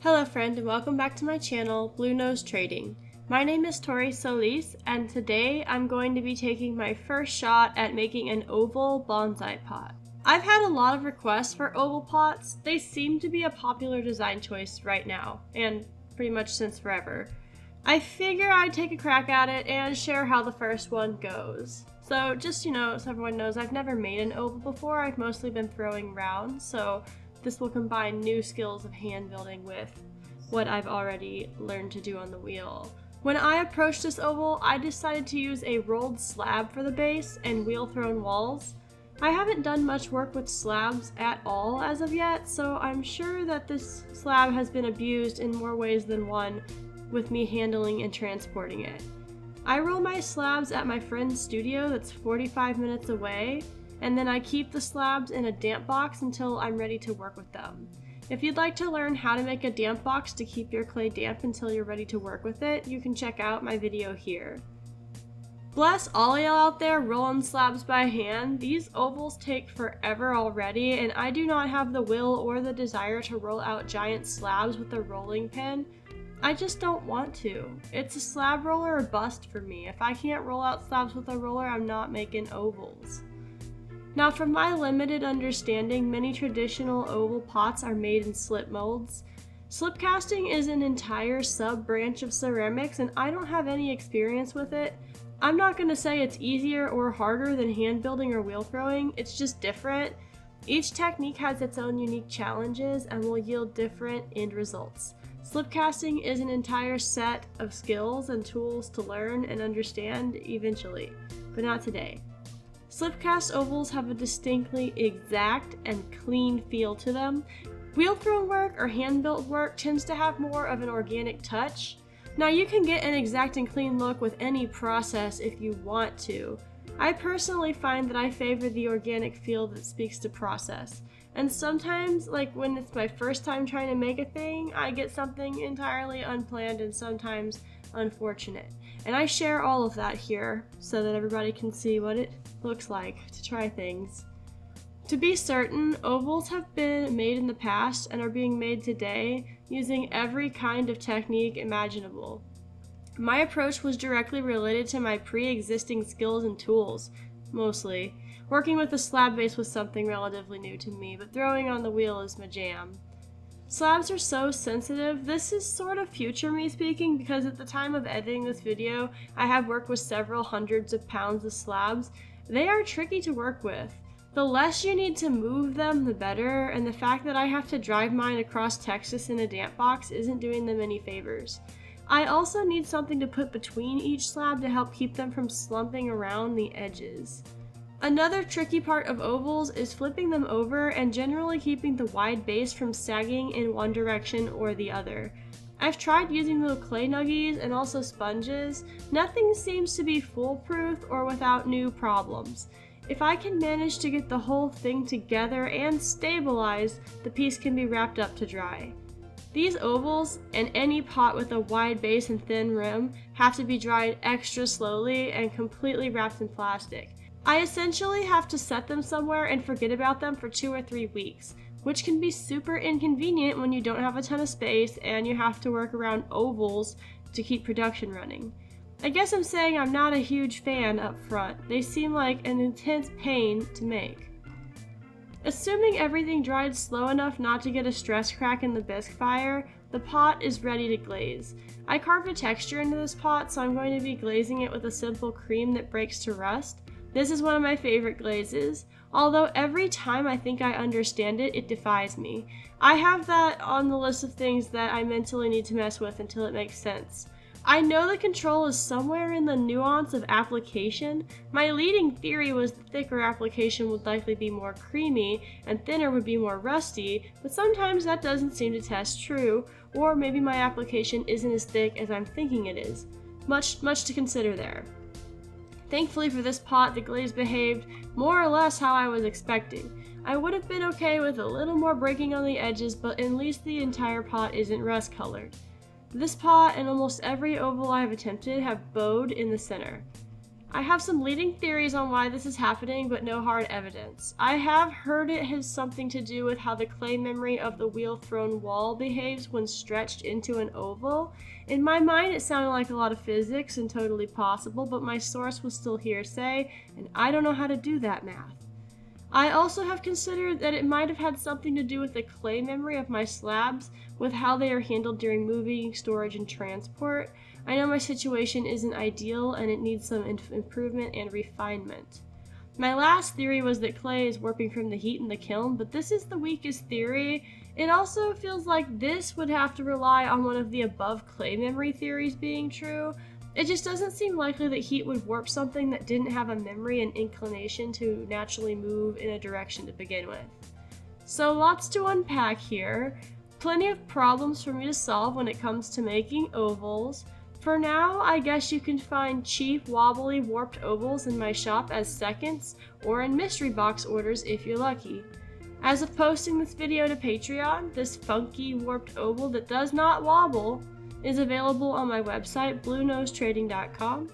Hello friend and welcome back to my channel, Blue Nose Trading. My name is Tori Solis and today I'm going to be taking my first shot at making an oval bonsai pot. I've had a lot of requests for oval pots. They seem to be a popular design choice right now, and pretty much since forever. I figure I'd take a crack at it and share how the first one goes. So just, you know, so everyone knows, I've never made an oval before. I've mostly been throwing rounds, so this will combine new skills of hand building with what I've already learned to do on the wheel. When I approached this oval, I decided to use a rolled slab for the base and wheel thrown walls. I haven't done much work with slabs at all as of yet, so I'm sure that this slab has been abused in more ways than one with me handling and transporting it. I roll my slabs at my friend's studio that's 45 minutes away, and then I keep the slabs in a damp box until I'm ready to work with them. If you'd like to learn how to make a damp box to keep your clay damp until you're ready to work with it, you can check out my video here. Bless all y'all out there rolling slabs by hand. These ovals take forever already, and I do not have the will or the desire to roll out giant slabs with a rolling pin. I just don't want to. It's a slab roller or bust for me. If I can't roll out slabs with a roller, I'm not making ovals. Now from my limited understanding, many traditional oval pots are made in slip molds. Slip casting is an entire sub-branch of ceramics and I don't have any experience with it. I'm not going to say it's easier or harder than hand building or wheel throwing, it's just different. Each technique has its own unique challenges and will yield different end results. Slip casting is an entire set of skills and tools to learn and understand eventually, but not today. Slipcast ovals have a distinctly exact and clean feel to them. Wheel thrown work or hand built work tends to have more of an organic touch. Now you can get an exact and clean look with any process if you want to. I personally find that I favor the organic feel that speaks to process. And sometimes, like when it's my first time trying to make a thing, I get something entirely unplanned and sometimes unfortunate. And I share all of that here so that everybody can see what it looks like to try things. To be certain, ovals have been made in the past and are being made today using every kind of technique imaginable. My approach was directly related to my pre-existing skills and tools, mostly. Working with a slab base was something relatively new to me, but throwing on the wheel is my jam. Slabs are so sensitive. This is sort of future me speaking because at the time of editing this video, I have worked with several hundreds of pounds of slabs. They are tricky to work with. The less you need to move them, the better, and the fact that I have to drive mine across Texas in a damp box isn't doing them any favors. I also need something to put between each slab to help keep them from slumping around the edges. Another tricky part of ovals is flipping them over and generally keeping the wide base from sagging in one direction or the other. I've tried using little clay nuggies and also sponges. Nothing seems to be foolproof or without new problems. If I can manage to get the whole thing together and stabilize, the piece can be wrapped up to dry. These ovals, and any pot with a wide base and thin rim, have to be dried extra slowly and completely wrapped in plastic. I essentially have to set them somewhere and forget about them for two or three weeks, which can be super inconvenient when you don't have a ton of space and you have to work around ovals to keep production running. I guess I'm saying I'm not a huge fan up front. They seem like an intense pain to make. Assuming everything dried slow enough not to get a stress crack in the bisque fire, the pot is ready to glaze. I carved a texture into this pot, so I'm going to be glazing it with a simple cream that breaks to rust. This is one of my favorite glazes, although every time I think I understand it, it defies me. I have that on the list of things that I mentally need to mess with until it makes sense. I know the control is somewhere in the nuance of application. My leading theory was the thicker application would likely be more creamy and thinner would be more rusty, but sometimes that doesn't seem to test true, or maybe my application isn't as thick as I'm thinking it is. Much, much to consider there. Thankfully for this pot, the glaze behaved more or less how I was expecting. I would have been okay with a little more breaking on the edges, but at least the entire pot isn't rust colored. This pot and almost every oval I have attempted have bowed in the center. I have some leading theories on why this is happening, but no hard evidence. I have heard it has something to do with how the clay memory of the wheel thrown wall behaves when stretched into an oval. In my mind, it sounded like a lot of physics and totally possible, but my source was still hearsay, and I don't know how to do that math. I also have considered that it might have had something to do with the clay memory of my slabs, with how they are handled during moving, storage, and transport. I know my situation isn't ideal and it needs some improvement and refinement. My last theory was that clay is warping from the heat in the kiln, but this is the weakest theory. It also feels like this would have to rely on one of the above clay memory theories being true, it just doesn't seem likely that heat would warp something that didn't have a memory and inclination to naturally move in a direction to begin with. So lots to unpack here, plenty of problems for me to solve when it comes to making ovals. For now, I guess you can find cheap, wobbly, warped ovals in my shop as seconds, or in mystery box orders if you're lucky. As of posting this video to Patreon, this funky, warped oval that does not wobble is available on my website, bluenosetrading.com.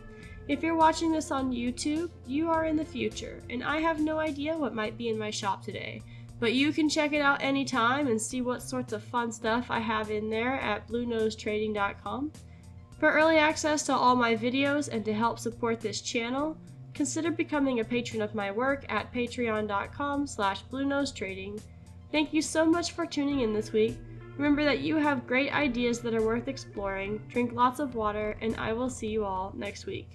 If you're watching this on YouTube, you are in the future, and I have no idea what might be in my shop today. But you can check it out anytime and see what sorts of fun stuff I have in there at bluenosetrading.com. For early access to all my videos and to help support this channel, consider becoming a patron of my work at patreon.com slash bluenosetrading. Thank you so much for tuning in this week. Remember that you have great ideas that are worth exploring, drink lots of water, and I will see you all next week.